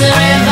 There's a